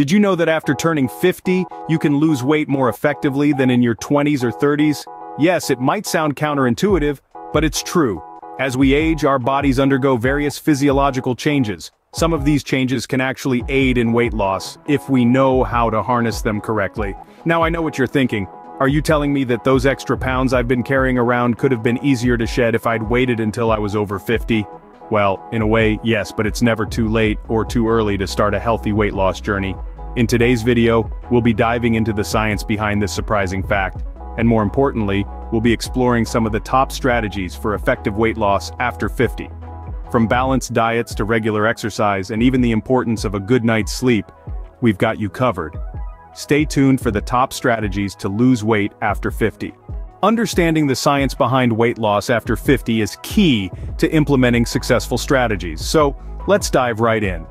Did you know that after turning 50, you can lose weight more effectively than in your 20s or 30s? Yes, it might sound counterintuitive, but it's true. As we age, our bodies undergo various physiological changes. Some of these changes can actually aid in weight loss, if we know how to harness them correctly. Now I know what you're thinking. Are you telling me that those extra pounds I've been carrying around could have been easier to shed if I'd waited until I was over 50? Well, in a way, yes, but it's never too late or too early to start a healthy weight loss journey. In today's video, we'll be diving into the science behind this surprising fact, and more importantly, we'll be exploring some of the top strategies for effective weight loss after 50. From balanced diets to regular exercise and even the importance of a good night's sleep, we've got you covered. Stay tuned for the top strategies to lose weight after 50. Understanding the science behind weight loss after 50 is key to implementing successful strategies, so let's dive right in.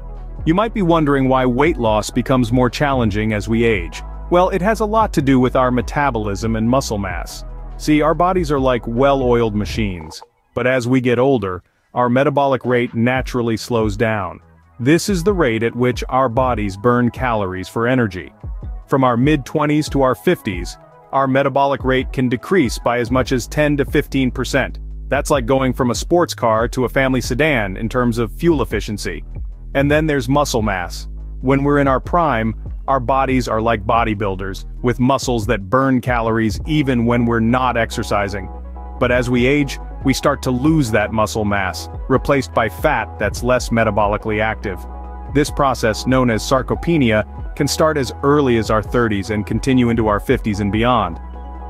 You might be wondering why weight loss becomes more challenging as we age. Well, it has a lot to do with our metabolism and muscle mass. See, our bodies are like well-oiled machines. But as we get older, our metabolic rate naturally slows down. This is the rate at which our bodies burn calories for energy. From our mid-20s to our 50s, our metabolic rate can decrease by as much as 10 to 15%. That's like going from a sports car to a family sedan in terms of fuel efficiency. And then there's muscle mass. When we're in our prime, our bodies are like bodybuilders, with muscles that burn calories even when we're not exercising. But as we age, we start to lose that muscle mass, replaced by fat that's less metabolically active. This process, known as sarcopenia, can start as early as our 30s and continue into our 50s and beyond.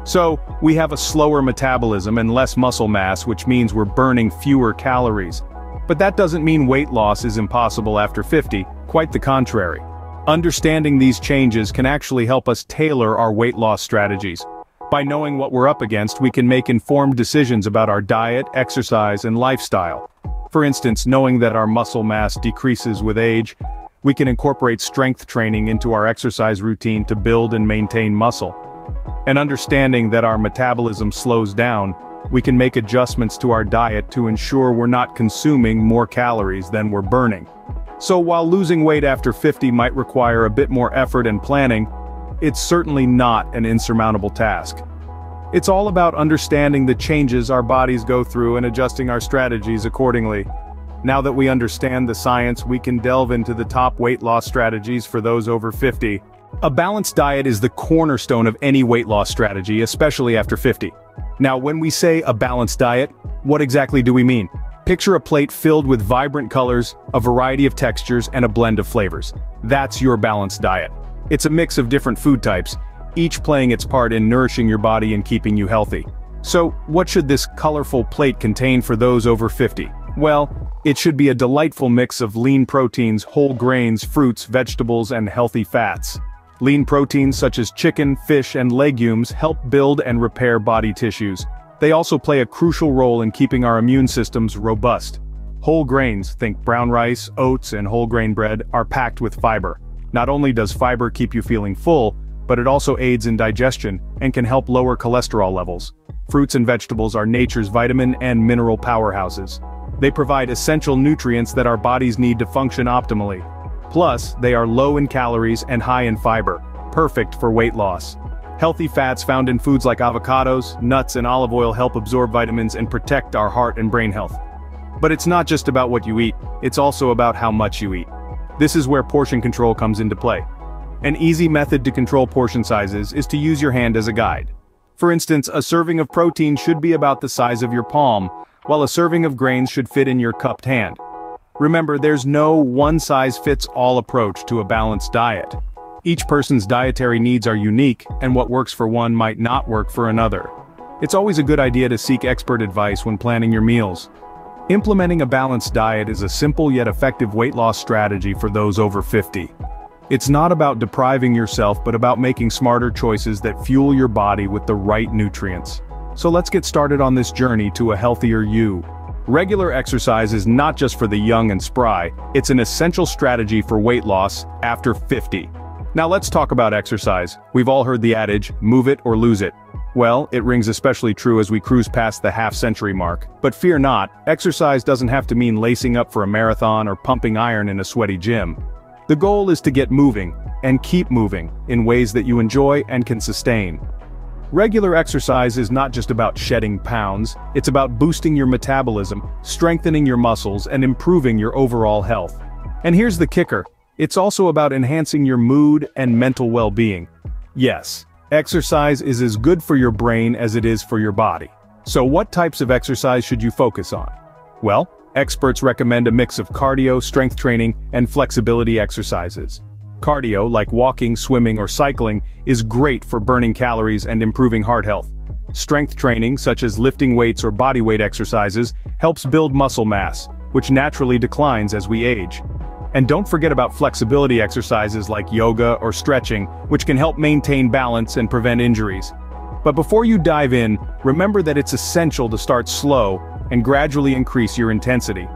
So, we have a slower metabolism and less muscle mass which means we're burning fewer calories. But that doesn't mean weight loss is impossible after 50, quite the contrary. Understanding these changes can actually help us tailor our weight loss strategies. By knowing what we're up against we can make informed decisions about our diet, exercise, and lifestyle. For instance, knowing that our muscle mass decreases with age, we can incorporate strength training into our exercise routine to build and maintain muscle. And understanding that our metabolism slows down, we can make adjustments to our diet to ensure we're not consuming more calories than we're burning. So while losing weight after 50 might require a bit more effort and planning, it's certainly not an insurmountable task. It's all about understanding the changes our bodies go through and adjusting our strategies accordingly. Now that we understand the science we can delve into the top weight loss strategies for those over 50. A balanced diet is the cornerstone of any weight loss strategy, especially after 50. Now when we say a balanced diet, what exactly do we mean? Picture a plate filled with vibrant colors, a variety of textures, and a blend of flavors. That's your balanced diet. It's a mix of different food types, each playing its part in nourishing your body and keeping you healthy. So, what should this colorful plate contain for those over 50? Well, it should be a delightful mix of lean proteins, whole grains, fruits, vegetables, and healthy fats. Lean proteins such as chicken, fish, and legumes help build and repair body tissues. They also play a crucial role in keeping our immune systems robust. Whole grains, think brown rice, oats, and whole grain bread, are packed with fiber. Not only does fiber keep you feeling full, but it also aids in digestion and can help lower cholesterol levels. Fruits and vegetables are nature's vitamin and mineral powerhouses. They provide essential nutrients that our bodies need to function optimally. Plus, they are low in calories and high in fiber, perfect for weight loss. Healthy fats found in foods like avocados, nuts and olive oil help absorb vitamins and protect our heart and brain health. But it's not just about what you eat, it's also about how much you eat. This is where portion control comes into play. An easy method to control portion sizes is to use your hand as a guide. For instance, a serving of protein should be about the size of your palm, while a serving of grains should fit in your cupped hand. Remember, there's no one-size-fits-all approach to a balanced diet. Each person's dietary needs are unique, and what works for one might not work for another. It's always a good idea to seek expert advice when planning your meals. Implementing a balanced diet is a simple yet effective weight loss strategy for those over 50. It's not about depriving yourself but about making smarter choices that fuel your body with the right nutrients. So let's get started on this journey to a healthier you. Regular exercise is not just for the young and spry, it's an essential strategy for weight loss after 50. Now let's talk about exercise. We've all heard the adage, move it or lose it. Well, it rings especially true as we cruise past the half-century mark. But fear not, exercise doesn't have to mean lacing up for a marathon or pumping iron in a sweaty gym. The goal is to get moving, and keep moving in ways that you enjoy and can sustain. Regular exercise is not just about shedding pounds, it's about boosting your metabolism, strengthening your muscles and improving your overall health. And here's the kicker, it's also about enhancing your mood and mental well-being. Yes, exercise is as good for your brain as it is for your body. So what types of exercise should you focus on? Well, experts recommend a mix of cardio, strength training, and flexibility exercises. Cardio, like walking, swimming, or cycling, is great for burning calories and improving heart health. Strength training, such as lifting weights or bodyweight exercises, helps build muscle mass, which naturally declines as we age. And don't forget about flexibility exercises like yoga or stretching, which can help maintain balance and prevent injuries. But before you dive in, remember that it's essential to start slow and gradually increase your intensity.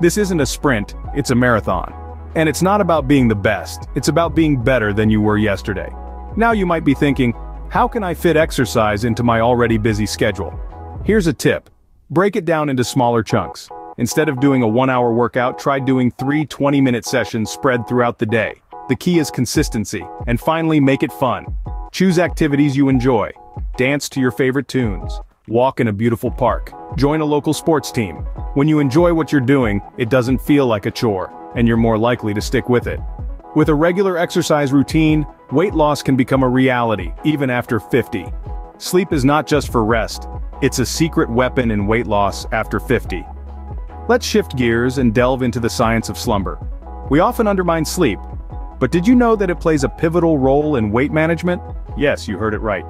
This isn't a sprint, it's a marathon. And it's not about being the best, it's about being better than you were yesterday. Now you might be thinking, how can I fit exercise into my already busy schedule? Here's a tip. Break it down into smaller chunks. Instead of doing a one-hour workout, try doing three 20-minute sessions spread throughout the day. The key is consistency, and finally make it fun. Choose activities you enjoy. Dance to your favorite tunes. Walk in a beautiful park. Join a local sports team. When you enjoy what you're doing, it doesn't feel like a chore, and you're more likely to stick with it. With a regular exercise routine, weight loss can become a reality, even after 50. Sleep is not just for rest, it's a secret weapon in weight loss after 50. Let's shift gears and delve into the science of slumber. We often undermine sleep, but did you know that it plays a pivotal role in weight management? Yes, you heard it right.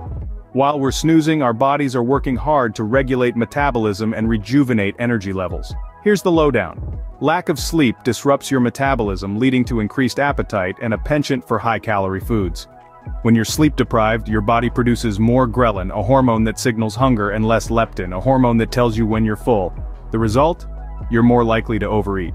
While we're snoozing, our bodies are working hard to regulate metabolism and rejuvenate energy levels. Here's the lowdown. Lack of sleep disrupts your metabolism leading to increased appetite and a penchant for high-calorie foods. When you're sleep-deprived, your body produces more ghrelin, a hormone that signals hunger, and less leptin, a hormone that tells you when you're full. The result? you're more likely to overeat.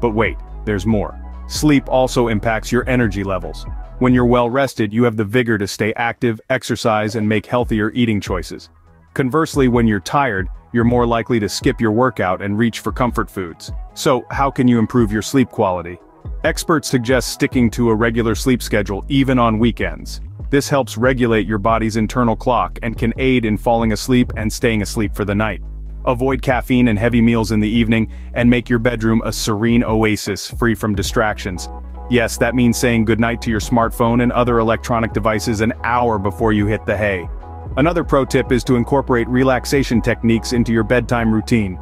But wait, there's more. Sleep also impacts your energy levels. When you're well rested, you have the vigor to stay active, exercise, and make healthier eating choices. Conversely, when you're tired, you're more likely to skip your workout and reach for comfort foods. So, how can you improve your sleep quality? Experts suggest sticking to a regular sleep schedule even on weekends. This helps regulate your body's internal clock and can aid in falling asleep and staying asleep for the night. Avoid caffeine and heavy meals in the evening, and make your bedroom a serene oasis free from distractions. Yes, that means saying goodnight to your smartphone and other electronic devices an hour before you hit the hay. Another pro tip is to incorporate relaxation techniques into your bedtime routine.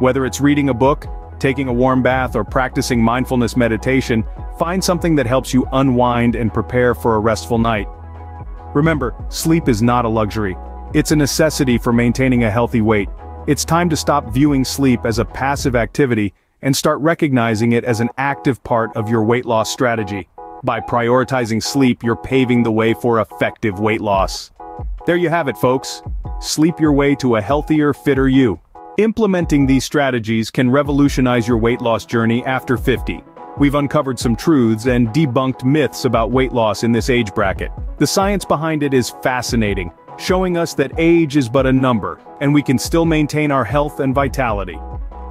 Whether it's reading a book, taking a warm bath or practicing mindfulness meditation, find something that helps you unwind and prepare for a restful night. Remember, sleep is not a luxury. It's a necessity for maintaining a healthy weight. It's time to stop viewing sleep as a passive activity and start recognizing it as an active part of your weight loss strategy. By prioritizing sleep, you're paving the way for effective weight loss. There you have it, folks. Sleep your way to a healthier, fitter you. Implementing these strategies can revolutionize your weight loss journey after 50. We've uncovered some truths and debunked myths about weight loss in this age bracket. The science behind it is fascinating, showing us that age is but a number, and we can still maintain our health and vitality.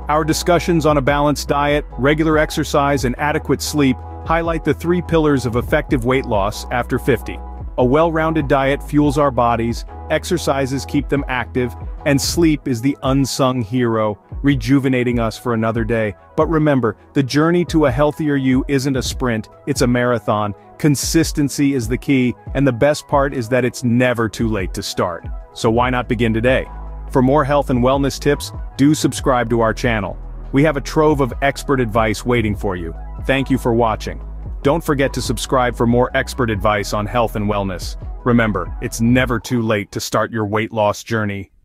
Our discussions on a balanced diet, regular exercise and adequate sleep highlight the three pillars of effective weight loss after 50. A well-rounded diet fuels our bodies, exercises keep them active, and sleep is the unsung hero, rejuvenating us for another day. But remember, the journey to a healthier you isn't a sprint, it's a marathon. Consistency is the key, and the best part is that it's never too late to start. So why not begin today? For more health and wellness tips, do subscribe to our channel. We have a trove of expert advice waiting for you. Thank you for watching. Don't forget to subscribe for more expert advice on health and wellness. Remember, it's never too late to start your weight loss journey.